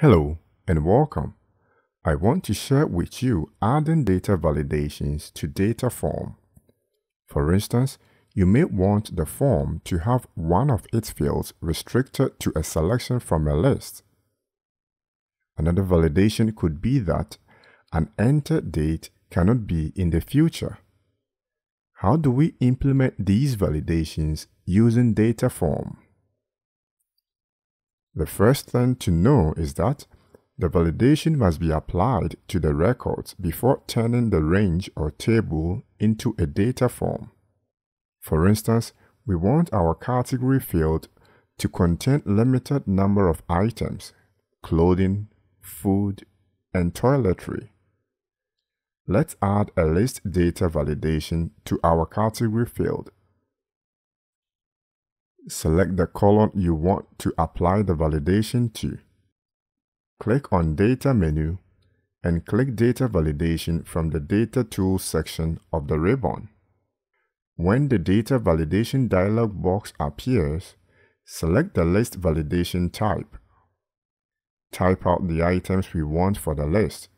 Hello and welcome. I want to share with you adding data validations to data form. For instance, you may want the form to have one of its fields restricted to a selection from a list. Another validation could be that an entered date cannot be in the future. How do we implement these validations using data form? The first thing to know is that the validation must be applied to the records before turning the range or table into a data form. For instance, we want our category field to contain limited number of items, clothing, food, and toiletry. Let's add a list data validation to our category field. Select the column you want to apply the validation to. Click on Data menu and click Data Validation from the Data Tools section of the ribbon. When the Data Validation dialog box appears, select the list validation type. Type out the items we want for the list,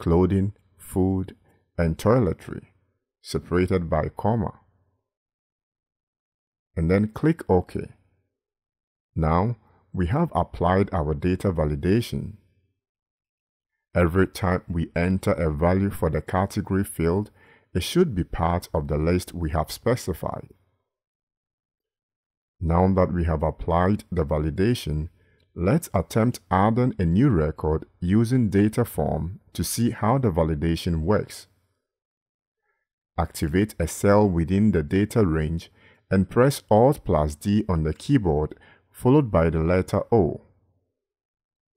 clothing, food, and toiletry, separated by comma. And then click OK. Now, we have applied our data validation. Every time we enter a value for the category field, it should be part of the list we have specified. Now that we have applied the validation, let's attempt adding a new record using data form to see how the validation works. Activate a cell within the data range and press Alt plus D on the keyboard followed by the letter O.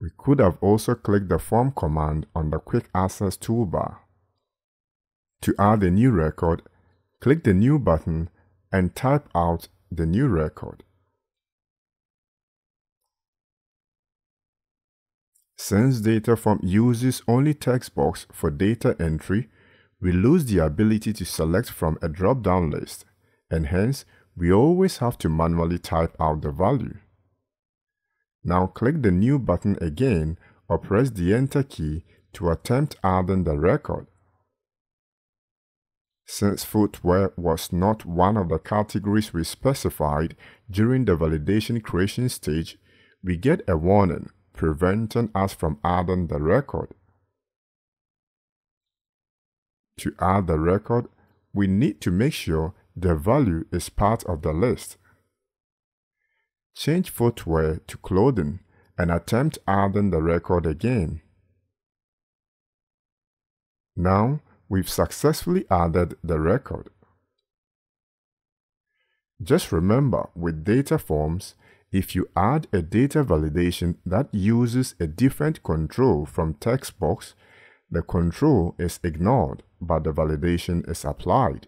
We could have also clicked the Form command on the Quick Access toolbar. To add a new record, click the New button and type out the new record. Since data form uses only text box for data entry, we lose the ability to select from a drop-down list, and hence we always have to manually type out the value. Now click the New button again or press the Enter key to attempt adding the record. Since footwear was not one of the categories we specified during the validation creation stage, we get a warning preventing us from adding the record. To add the record, we need to make sure the value is part of the list. Change footwear to clothing and attempt adding the record again. Now we've successfully added the record. Just remember with data forms, if you add a data validation that uses a different control from text box, the control is ignored but the validation is applied.